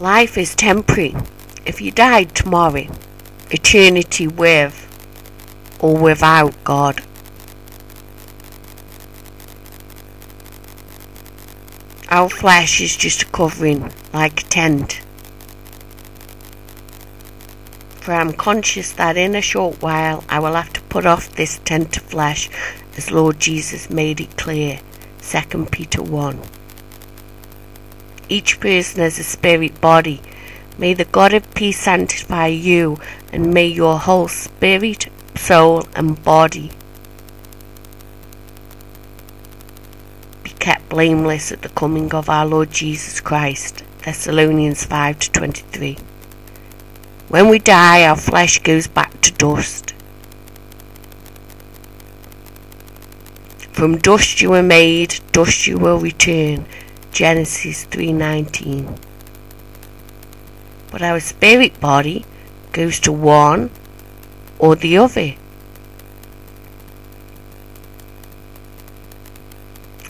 Life is temporary. If you died tomorrow, eternity with or without God. Our flesh is just a covering, like a tent. For I am conscious that in a short while I will have to put off this tent of flesh, as Lord Jesus made it clear. 2 Peter 1. Each person has a spirit body. May the God of peace sanctify you, and may your whole spirit, soul, and body be kept blameless at the coming of our Lord Jesus Christ. Thessalonians 5 to 23. When we die, our flesh goes back to dust. From dust you were made, dust you will return. Genesis 3:19. But our spirit body goes to one or the other.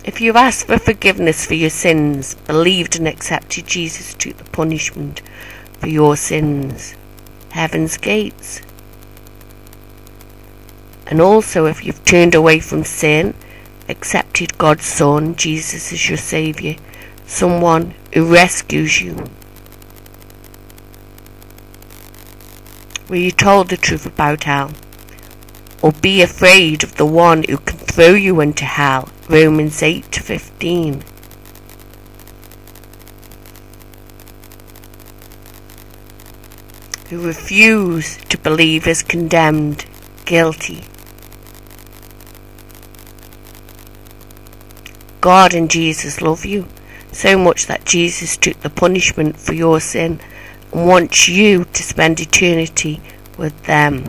If you've asked for forgiveness for your sins, believed and accepted Jesus took the punishment for your sins, heaven's gates. And also, if you've turned away from sin, accepted God's Son, Jesus, as your Saviour, someone who rescues you. Were you told the truth about hell? Or be afraid of the one who can throw you into hell? Romans 8 to 15. Who refuse to believe is condemned, guilty. God and Jesus love you so much that Jesus took the punishment for your sin and wants you to spend eternity with them.